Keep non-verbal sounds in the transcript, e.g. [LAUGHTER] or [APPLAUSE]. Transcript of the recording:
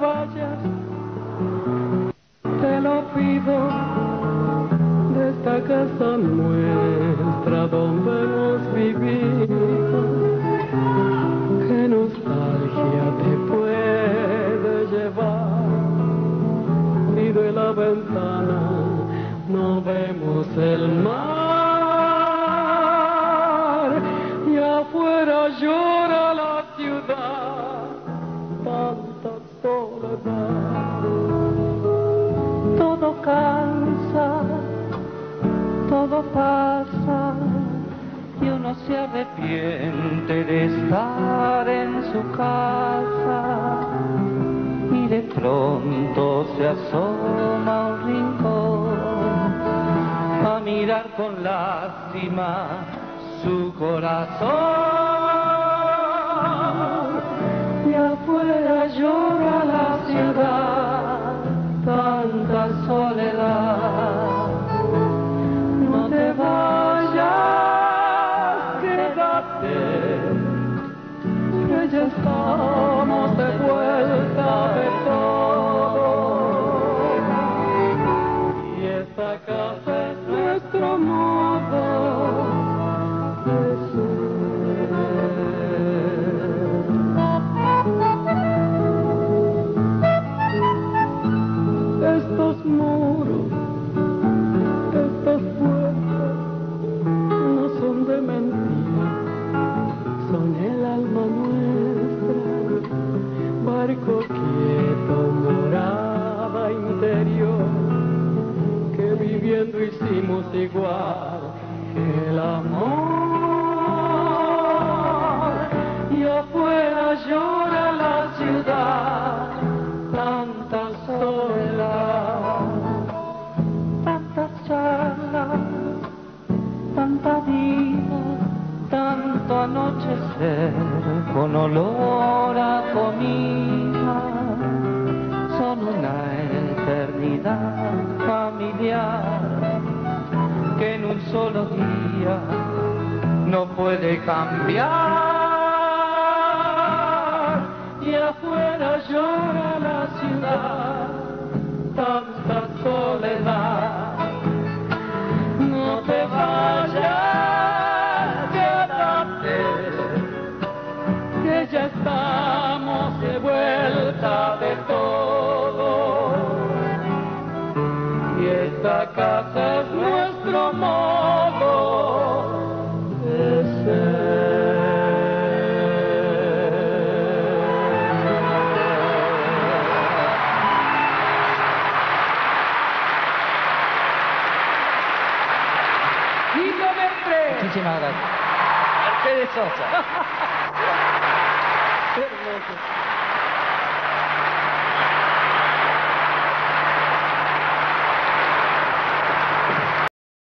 vayas, te lo pido, de esta casa nuestra donde hemos vivido, qué nostalgia te puede llevar, y de la ventana no vemos el mar. afuera llora Todo cansa, todo pasa, y uno se arrepiente de estar en su casa. Y de pronto se asoma un rincón a mirar con lástima su corazón esta casa es nuestro modo. Estos muros, que el amor. Y afuera llora la ciudad, tanta soledad, tanta charla, tanta vida, tanto anochecer con olor a comida. Son una eternidad familiar que en un solo día no puede cambiar. Y afuera llora la ciudad, tanta soledad. No te vayas, esta casa es nuestro modo de ser. Muchísimas gracias. Mercedes Sosa. [LAUGHS]